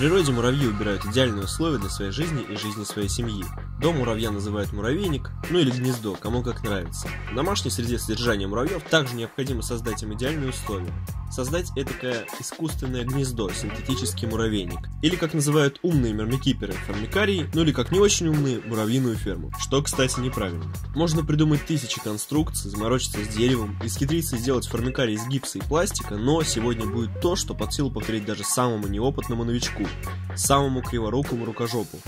природе муравьи выбирают идеальные условия для своей жизни и жизни своей семьи. Дом муравья называют муравейник, ну или гнездо, кому как нравится. В домашней среде содержания муравьев также необходимо создать им идеальные условия. Создать этакое искусственное гнездо, синтетический муравейник. Или как называют умные мермикиперы, формикарии, ну или как не очень умные, муравьиную ферму. Что, кстати, неправильно. Можно придумать тысячи конструкций, заморочиться с деревом, исхитриться сделать формикарий из гипса и пластика, но сегодня будет то, что под силу повторить даже самому неопытному новичку, самому криворукому рукожопу.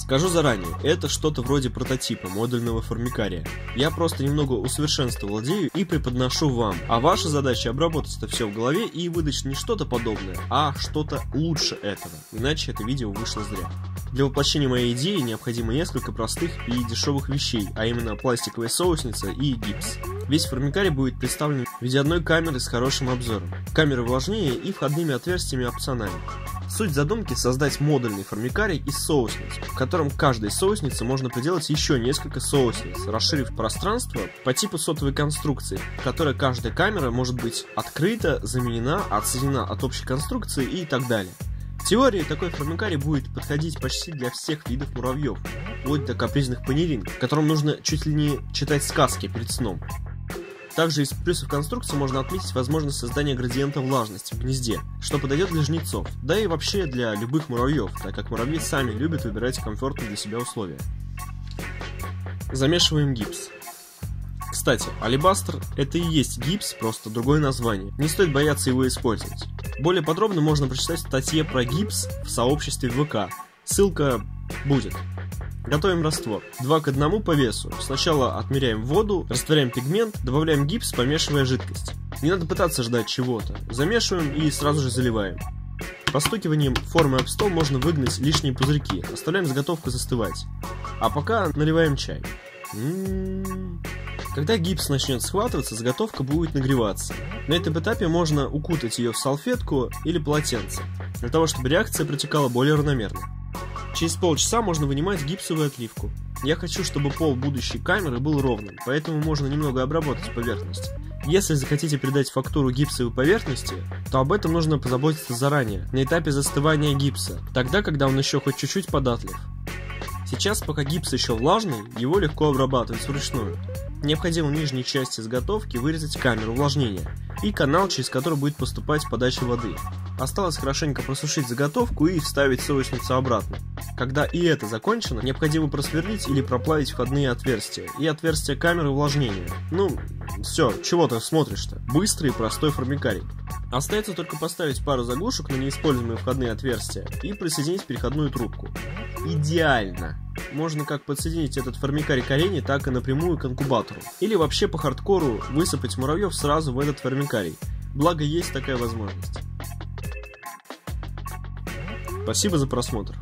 Скажу заранее, это что-то вроде прототипа модульного формикария. Я просто немного усовершенствовал идею и преподношу вам. А ваша задача обработать это все в голове и выдать не что-то подобное, а что-то лучше этого. Иначе это видео вышло зря. Для воплощения моей идеи необходимо несколько простых и дешевых вещей, а именно пластиковая соусница и гипс. Весь формикарий будет представлен в виде одной камеры с хорошим обзором. Камера влажнее и входными отверстиями опциональны. Суть задумки создать модульный формикарий из соусниц, в котором каждой соуснице можно приделать еще несколько соусниц, расширив пространство по типу сотовой конструкции, в которой каждая камера может быть открыта, заменена, отсоединена от общей конструкции и так далее. В теории такой формикарий будет подходить почти для всех видов муравьев, вплоть до капризных панерин, которым нужно чуть ли не читать сказки перед сном. Также из плюсов конструкции можно отметить возможность создания градиента влажности в гнезде, что подойдет для жнецов, да и вообще для любых муравьев, так как муравьи сами любят выбирать комфортные для себя условия. Замешиваем гипс. Кстати, алибастер это и есть гипс, просто другое название. Не стоит бояться его использовать. Более подробно можно прочитать в статье про гипс в сообществе ВК. Ссылка будет. Готовим раствор. 2 к 1 по весу. Сначала отмеряем воду, растворяем пигмент, добавляем гипс, помешивая жидкость. Не надо пытаться ждать чего-то. Замешиваем и сразу же заливаем. Постукиванием формы об стол можно выгнать лишние пузырьки. Оставляем заготовку застывать. А пока наливаем чай. М-м-м. Когда гипс начнет схватываться, заготовка будет нагреваться. На этом этапе можно укутать ее в салфетку или полотенце, для того чтобы реакция протекала более равномерно. Через полчаса можно вынимать гипсовую отливку. Я хочу, чтобы пол будущей камеры был ровным, поэтому можно немного обработать поверхность. Если захотите придать фактуру гипсовой поверхности, то об этом нужно позаботиться заранее, на этапе застывания гипса, тогда, когда он еще хоть чуть-чуть податлив. Сейчас, пока гипс еще влажный, его легко обрабатывать вручную. Необходимо в нижней части заготовки вырезать камеру увлажнения и канал, через который будет поступать подача воды. Осталось хорошенько просушить заготовку и вставить соусницу обратно. Когда и это закончено, необходимо просверлить или проплавить входные отверстия и отверстия камеры увлажнения. Ну, все, чего ты смотришь-то? Быстрый и простой формикарий. Остается только поставить пару заглушек на неиспользуемые входные отверстия и присоединить переходную трубку. Идеально! Можно как подсоединить этот формикарий к арене, так и напрямую к инкубатору. Или вообще по хардкору высыпать муравьев сразу в этот формикарий. Благо есть такая возможность. Спасибо за просмотр.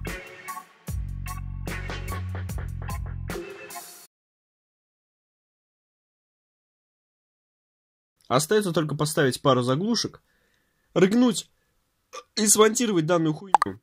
Остается только поставить пару заглушек, рыгнуть и смонтировать данную хуйню.